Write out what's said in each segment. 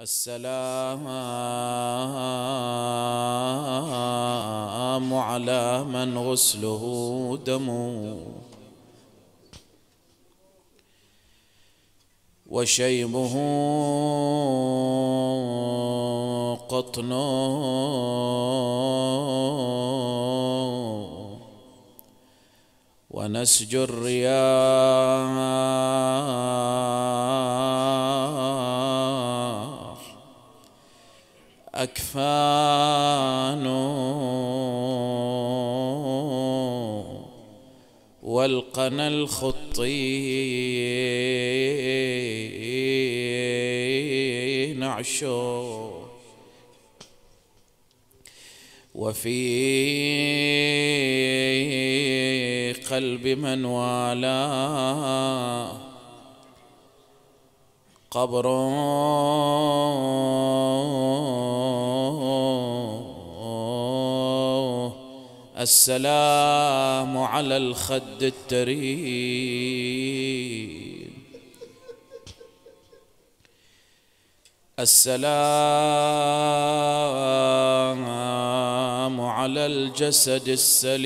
السلام على من غسله دم وشيبه قطن ونسج الرياح أكفان. والقنا الخطي نعشو وفي قلب من والاه. قبر السلام على الخد التريم السلام على الجسد السليم.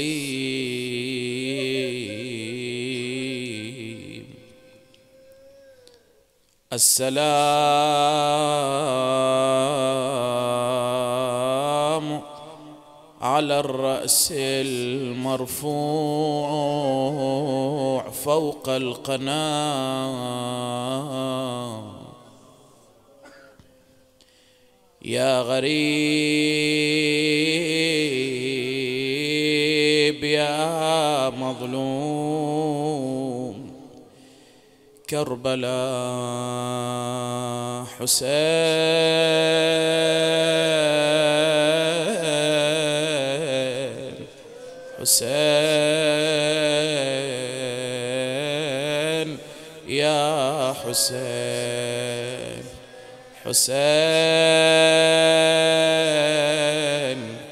السلام على الرأس المرفوع فوق القناة. يا غريب يا مظلوم. كربلاء حسين. حسين. يا حسين حسين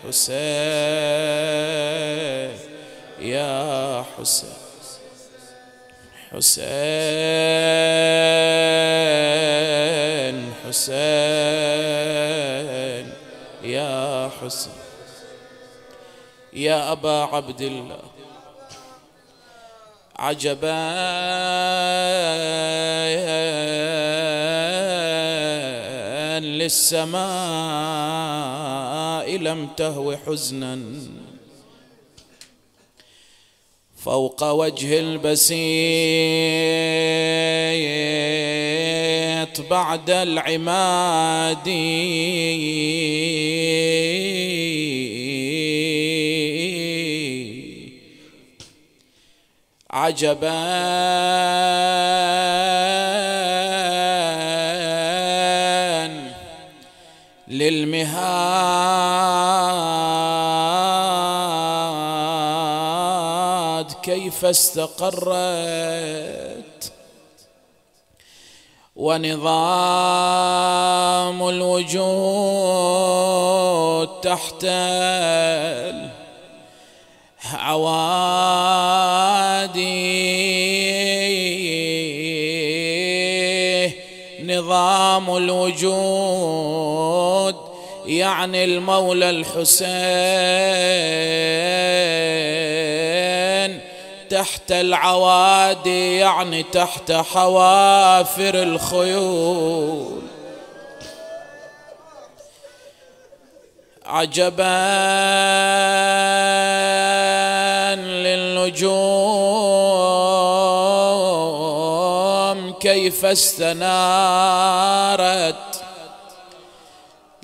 حسين. يا حسين حسين حسين. يا حسين. يا أبا عبد الله. عجبا. للسماء لم تهو حزنا. فوق وجه البسيط بعد العماد. عجبا. للمهاد كيف استقرت. ونظام الوجود تحت عوادي نظام الوجود يعني المولى الحسين. تحت العوادي يعني تحت حوافر الخيول. عجبا للنجوم. كيف استنارت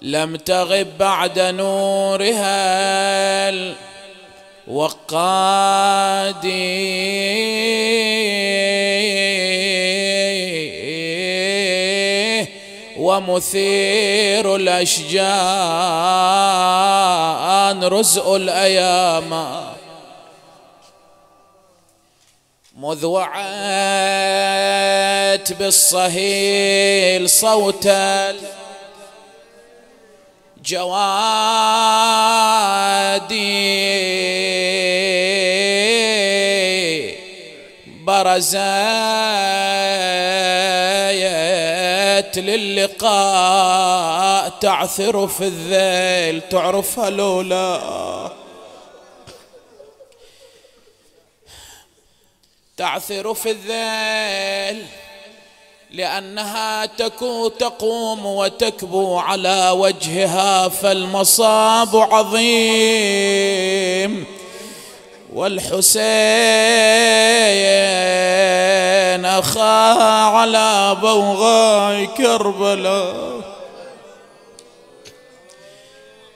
لم تغب بعد نورها الوقادي ومثير الأشجان رزء الأيام. مذ وعت بالصهيل صوت جوادي برزت للقاء تعثر في الذيل تعرفها لولا تعثر في الذيل لأنها تكو تقوم وتكبو على وجهها فالمصاب عظيم. والحسين أخا على بوغاي كربلاء.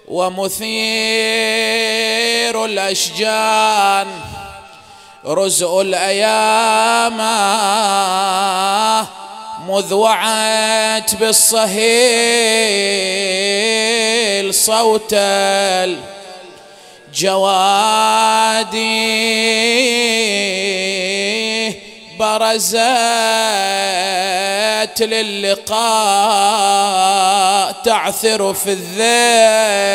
ومثير الأشجان رزء الأيام مذ وعت بالصهيل صوت الجوادي برزت للقاء تعثر في الذيل.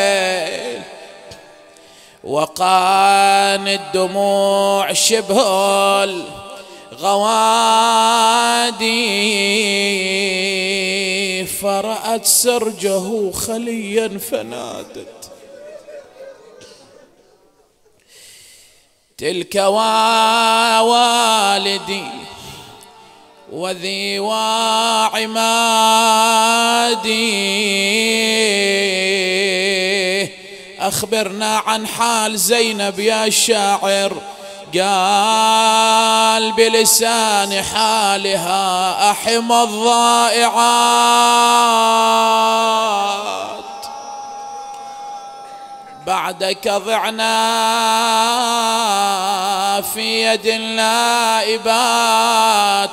وقان الدموع شبه الغوادي فرأت سرجه خليا فنادت. تلك والدي وذي وعمادي أخبرنا عن حال زينب يا شاعر. قال بلسان حالها أحم الضائعات. بعدك ضعنا في يد النائبات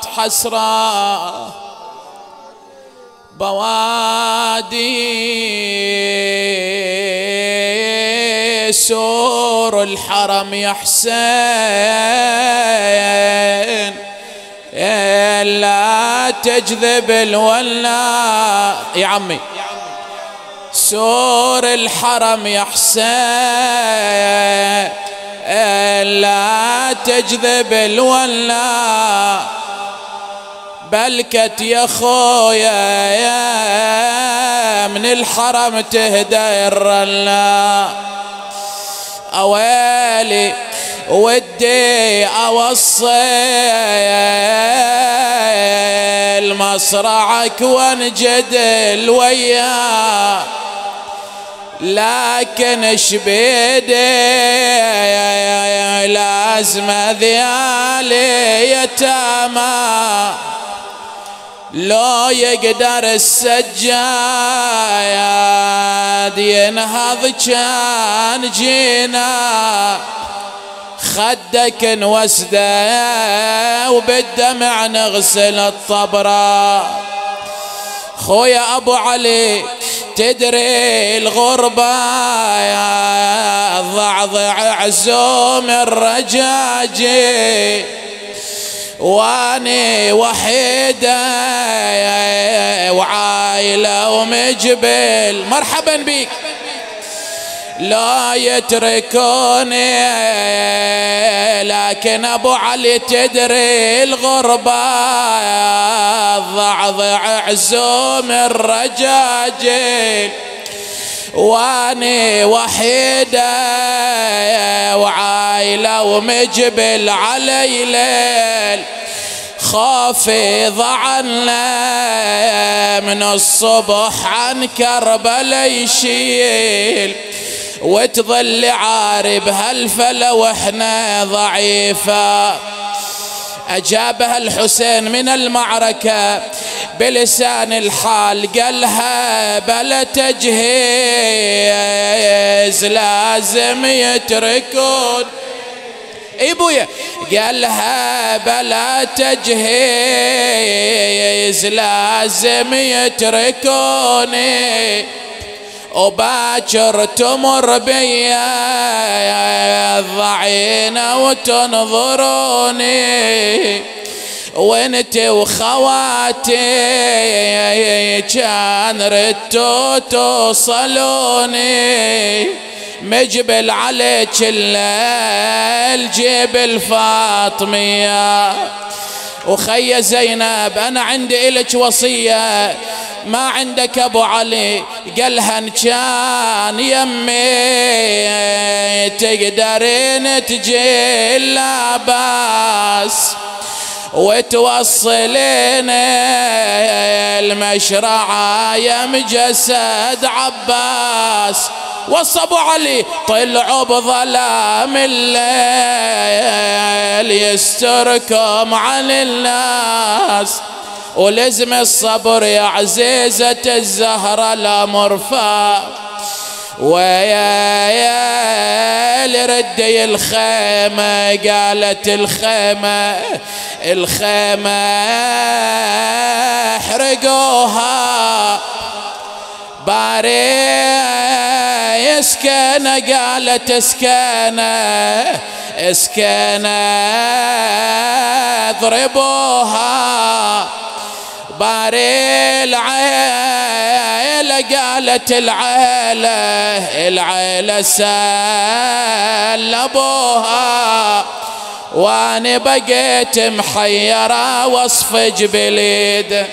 حسرا. بوادي سور الحرم يا حسين. لا تجذب الولا يا عمي. سور الحرم يا حسين. لا تجذب الولا بلكت يا خويا يا من الحرم تهدى الرلا. اويلي ودي اوصي مصرعك وانجدل وياه لكن شبيدي لازم ذيالي يتامى. لو يقدر السجاد ينهض كان جينا. خدك نوسده وبالدمع نغسل الطبرة خويا ابو علي تدري الغربة يا ضعضع عزوم الرجاجي. واني وحيدة وعايلة ومجبل. مرحبا بك لا يتركوني لكن أبو علي تدري الغربة ضعضع عزوم الرجاجيل. واني وحيدة وعايلة ومجبل علي ليل. خوفي ضعنا من الصبح عن كربلا يشيل وتظل عارب هالفلا وإحنا ضعيفة. أجابها الحسين من المعركة بلسان الحال قالها بلا تجهيز لازم يتركون. ابويا قالها بلا تجهيز لازم يتركوني. وباكر تمر بيا الضعينة وتنظروني. وانت وخواتي كان ردتوا توصلوني. مجبل عليك الليل جيب الفاطمية. وخي زينب أنا عندي إلك وصية. ما عندك أبو علي قالها إن كان يمي تقدرين تجي لا باس وتوصلين المشرعة يا مجسد عباس. وصبوا علي طلعوا بظلام الليل يستركم عن الناس. ولزم الصبر يا عزيزة الزهرة الأمر ويا يا لردي الخيمة قالت الخيمة الخيمة احرقوها. باري اسكنة قالت اسكنة اسكنة اضربوها. باري العيلة قالت العيلة العيلة سلبوها. وأنا بقيت محيرة وصف جبليد.